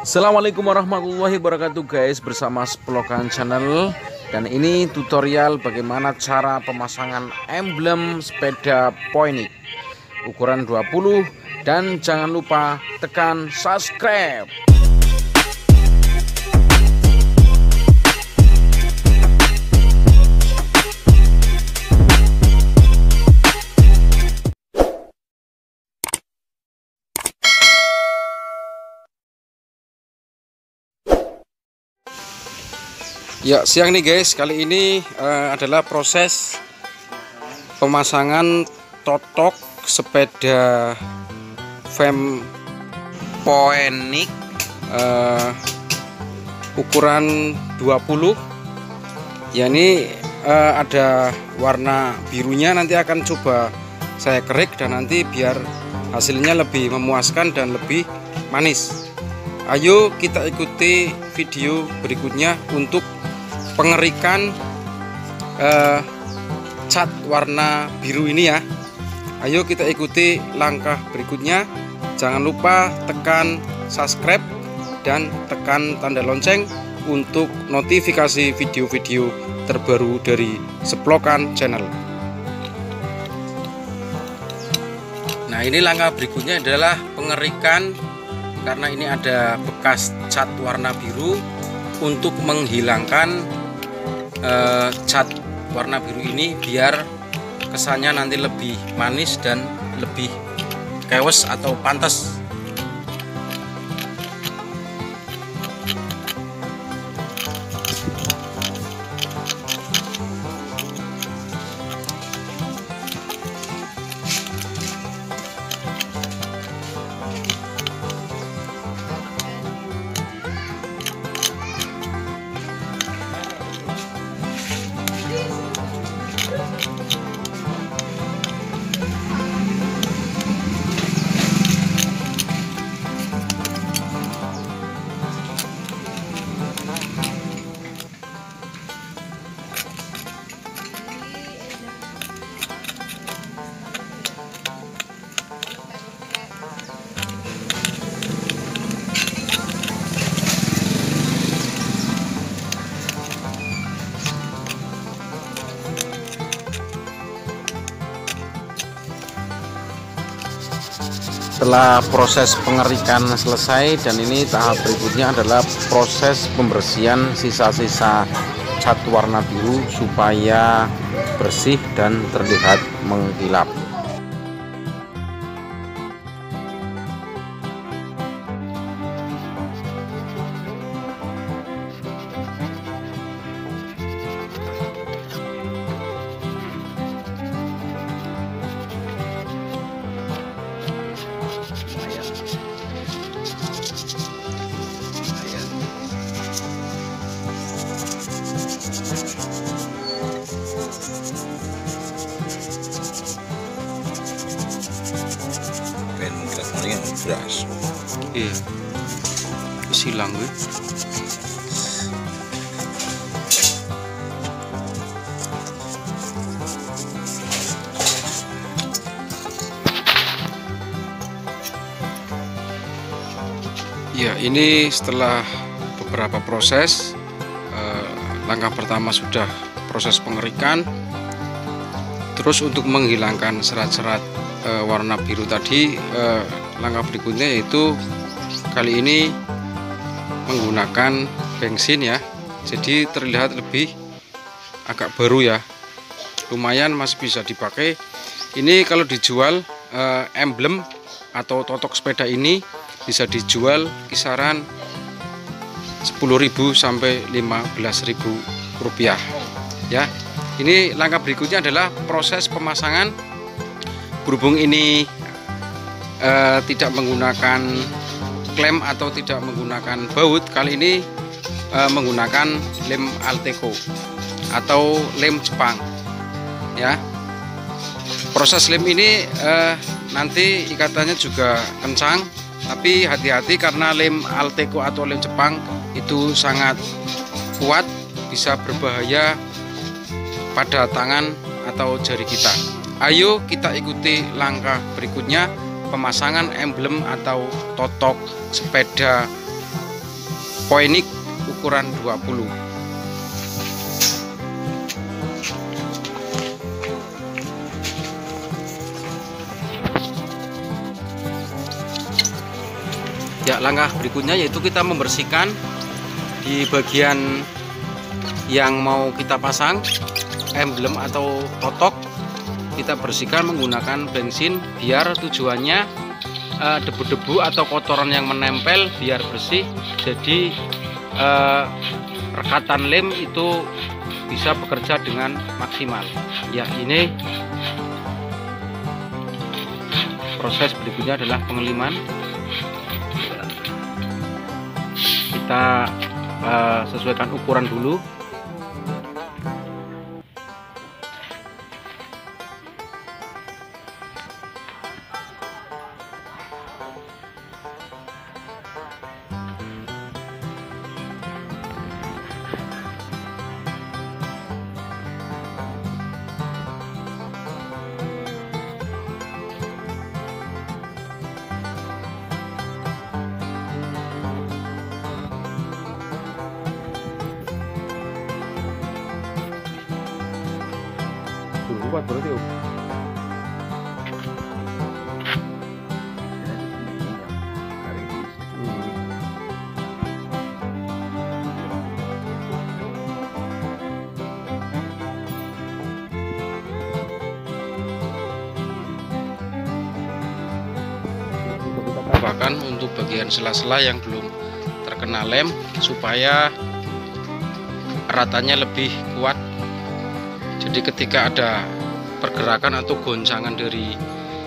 Assalamualaikum warahmatullahi wabarakatuh guys Bersama Splokan Channel. Dan ini tutorial bagaimana cara pemasangan emblem sepeda Poinik Ukuran 20 Dan jangan lupa tekan subscribe Ya siang nih guys. Kali ini uh, adalah proses pemasangan totok sepeda fem poenik uh, ukuran 20 ya ini uh, ada warna birunya. Nanti akan coba saya kerik dan nanti biar hasilnya lebih memuaskan dan lebih manis. Ayo kita ikuti video berikutnya untuk pengerikan uh, cat warna biru ini ya. Ayo kita ikuti langkah berikutnya. Jangan lupa tekan subscribe dan tekan tanda lonceng untuk notifikasi video-video terbaru dari Seplokan Channel. Nah ini langkah berikutnya adalah pengerikan karena ini ada bekas cat warna biru untuk menghilangkan uh, cat warna biru ini biar kesannya nanti lebih manis dan lebih kewes atau pantas setelah proses pengerikan selesai dan ini tahap berikutnya adalah proses pembersihan sisa-sisa cat warna biru supaya bersih dan terlihat mengkilap beras iya. Silang gue. Ya ini setelah beberapa proses eh, Langkah pertama sudah proses pengerikan. Terus untuk menghilangkan serat-serat eh, warna biru tadi eh, langkah berikutnya yaitu kali ini menggunakan bensin ya. Jadi terlihat lebih agak baru ya. Lumayan masih bisa dipakai. Ini kalau dijual eh, emblem atau totok sepeda ini bisa dijual kisaran 10.000 sampai 15.000 rupiah ya. Ini langkah berikutnya adalah proses pemasangan. Berhubung ini eh, tidak menggunakan klem atau tidak menggunakan baut kali ini eh, menggunakan lem Alteco atau lem Jepang ya. Proses lem ini eh, nanti ikatannya juga kencang tapi hati-hati karena lem Alteco atau lem Jepang itu sangat kuat bisa berbahaya pada tangan atau jari kita. Ayo kita ikuti langkah berikutnya pemasangan emblem atau totok sepeda Poinik ukuran 20 ya langkah berikutnya yaitu kita membersihkan di bagian yang mau kita pasang emblem atau totok kita bersihkan menggunakan bensin biar tujuannya eh, debu-debu atau kotoran yang menempel biar bersih. Jadi eh, rekatan lem itu bisa bekerja dengan maksimal. Ya ini proses berikutnya adalah pengeliman. Kita uh, sesuaikan ukuran dulu kuat berarti om bahkan untuk bagian sela-sela yang belum terkena lem supaya ratanya lebih kuat jadi ketika ada pergerakan atau goncangan dari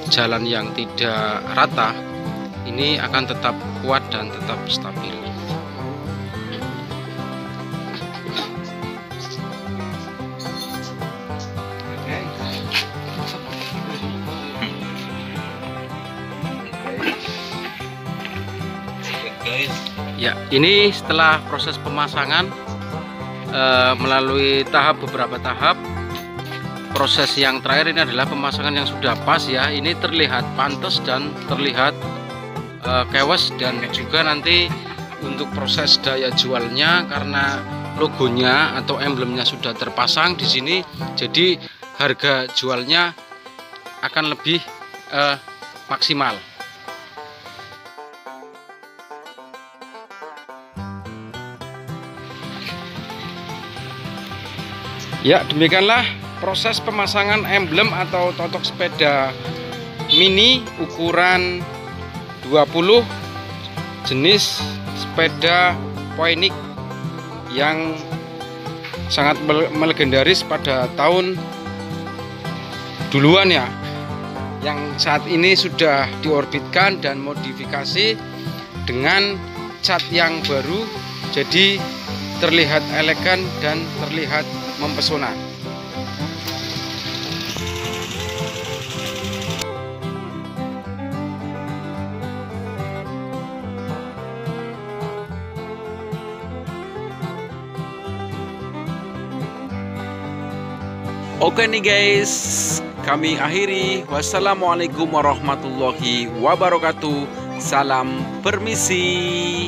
jalan yang tidak rata ini akan tetap kuat dan tetap stabil. Ya, ini setelah proses pemasangan e, melalui tahap beberapa tahap proses yang terakhir ini adalah pemasangan yang sudah pas ya. Ini terlihat pantas dan terlihat uh, kewas dan juga nanti untuk proses daya jualnya karena logonya atau emblemnya sudah terpasang di sini jadi harga jualnya akan lebih uh, maksimal. Ya demikianlah proses pemasangan emblem atau totok sepeda mini ukuran 20 jenis sepeda Poinik yang sangat melegendaris pada tahun duluan ya yang saat ini sudah diorbitkan dan modifikasi dengan cat yang baru jadi terlihat elegan dan terlihat mempesona Oke nih guys, kami akhiri. Wassalamualaikum warahmatullahi wabarakatuh. Salam permisi.